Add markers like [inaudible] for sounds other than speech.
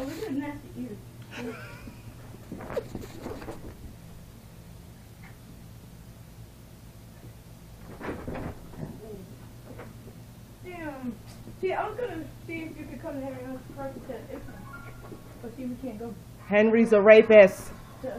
Oh, we. Damn. See, I was gonna see if you could come to Henry's Hunt's to But see, we can't go Henry's a rapist. [laughs]